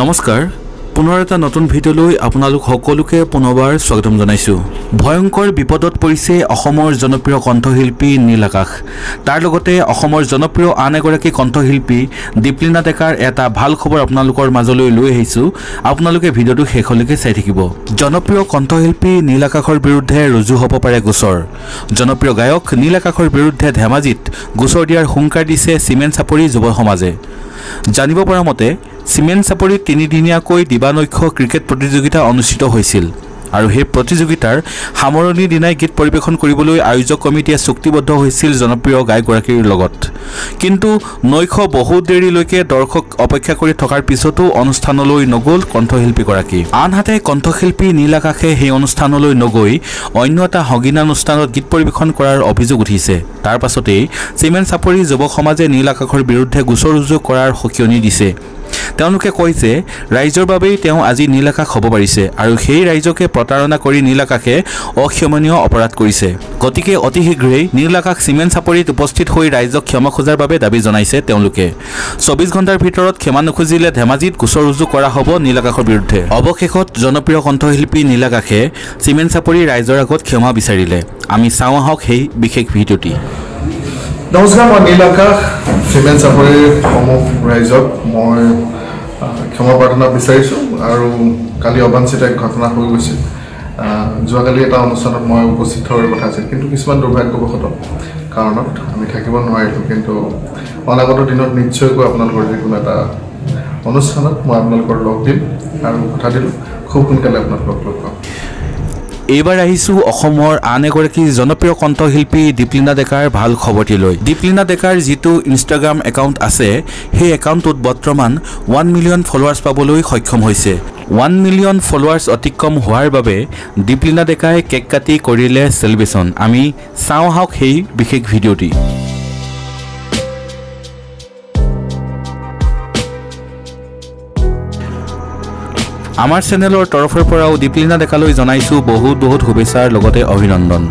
নমস্কাৰ। পুনৰ এটা নতুন ভিডিঅ'লৈ আপোনালোক সকলোকে পুনৰবাৰ স্বাগতম জনাইছোঁ। ভয়ংকৰ বিপদত পৰিছে অসমৰ জনপ্ৰিয় কণ্ঠশিল্পী নীল আকাশ। তাৰ লগতে অসমৰ জনপ্ৰিয় আন এগৰাকী কণ্ঠশিল্পী দীপলিনা ডেকাৰ এটা ভাল খবৰ আপোনালোকৰ মাজলৈ লৈ আহিছোঁ। আপোনালোকে ভিডিঅ'টো শেষলৈকে চাই থাকিব। জনপ্ৰিয় কণ্ঠশিল্পী নীল আকাশৰ বিৰুদ্ধে ৰুজু হ'ব পাৰে গোচৰ। জনপ্ৰিয় গায়ক নীল আকাশৰ বিৰুদ্ধে ধেমাজিত গোচৰ দিয়াৰ হুংকাৰ দিছে চিমেণ্ট চাপৰি যুৱ সমাজে। জানিব পৰা মতে চিমেণ্ট চাপৰিত তিনিদিনীয়াকৈ দিবানৈক্ষ ক্ৰিকেট প্ৰতিযোগিতা অনুষ্ঠিত হৈছিল। আৰু সেই প্ৰতিযোগিতাৰ সামৰণিৰ দিনাই গীত পৰিৱেশন কৰিবলৈ আয়োজক কমিটিয়ে চুক্তিবদ্ধ হৈছিল জনপ্ৰিয় গায়কগৰাকীৰ লগত। কিন্তু নৈশ বহু দেৰিলৈকে দৰ্শক অপেক্ষা কৰি থকাৰ পিছতো অনুষ্ঠানলৈ নগ'ল কণ্ঠশিল্পীগৰাকী। আনহাতে কণ্ঠশিল্পী নীল আকাশে সেই অনুষ্ঠানলৈ নগৈ অন্য এটা সংগীতানুষ্ঠানত গীত পৰিৱেশন কৰাৰ অভিযোগ উঠিছে। তাৰ পাছতেই চিমেণ্ট চাপৰি যুৱ সমাজে নীল আকাশৰ বিৰুদ্ধে গোচৰ ৰুজু কৰাৰ সকিয়নি দিছে। তেওঁলোকে কয় যে ৰাইজৰ বাবেই তেওঁ আজি নীল আকাশ হ'ব পাৰিছে আৰু সেই ৰাইজকে প্ৰতাৰণা কৰি নীল আকাশে অক্ষমনীয় অপৰাধ কৰিছে। গতিকে অতি শীঘ্ৰেই নীল আকাশ চিমেণ্ট চাপৰিত উপস্থিত হৈ ৰাইজক ক্ষমা খোজাৰ বাবে দাবী জনাইছে তেওঁলোকে। চৌবিছ ঘণ্টাৰ ভিতৰত ক্ষমা নুখুজিলে ধেমাজিত গোচৰ ৰুজু কৰা হ'ব নীল আকাশৰ বিৰুদ্ধে। অৱশেষত জনপ্ৰিয় কণ্ঠশিল্পী নীল আকাশে চিমেণ্ট চাপৰি ৰাইজৰ আগত ক্ষমা বিচাৰিলে। আমি চাওঁ আহক সেই বিশেষ ভিডিঅ'টি। নমস্কাৰ মই নীল আকাশ চিমেণ্ট চাপৰিৰ সমূহ ৰাইজক মই ক্ষমা প্ৰাৰ্থনা বিচাৰিছোঁ আৰু কালি অবাঞ্চিত এক ঘটনা হৈ গৈছিল যোৱাকালি এটা অনুষ্ঠানত মই উপস্থিত হোৱাৰ কথা আছিল কিন্তু কিছুমান দুৰ্ভাগ্যবশত কাৰণত আমি থাকিব নোৱাৰিলোঁ। কিন্তু অনাগত দিনত নিশ্চয়কৈ আপোনালোকৰ যিকোনো এটা অনুষ্ঠানত মই আপোনালোকৰ লগ দিম আৰু কথা দিলোঁ। খুব সোনকালে আপোনালোকক লগ পাম। এইবাৰ আহিছোঁ অসমৰ আন এগৰাকী জনপ্ৰিয় কণ্ঠশিল্পী দীপলিনা ডেকাৰ ভাল খবৰটিলৈ। দীপলিনা ডেকাৰ যিটো ইনষ্টাগ্ৰাম একাউণ্ট আছে সেই একাউণ্টটোত বৰ্তমান ওৱান মিলিয়ন ফলোৱাৰ্ছ পাবলৈ সক্ষম হৈছে। ওৱান মিলিয়ন ফলোৱাৰ্ছ অতিক্ৰম হোৱাৰ বাবে দীপলিনা ডেকাই কেক কাটি কৰিলে চেলিব্ৰেশ্যন আমি চাওঁ আহক সেই বিশেষ ভিডিঅ'টি। আমাৰ চেনেলৰ তৰফৰ পৰাও দীপলিনা ডেকালৈ জনাইছোঁ বহুত বহুত শুভেচ্ছাৰ লগতে অভিনন্দন।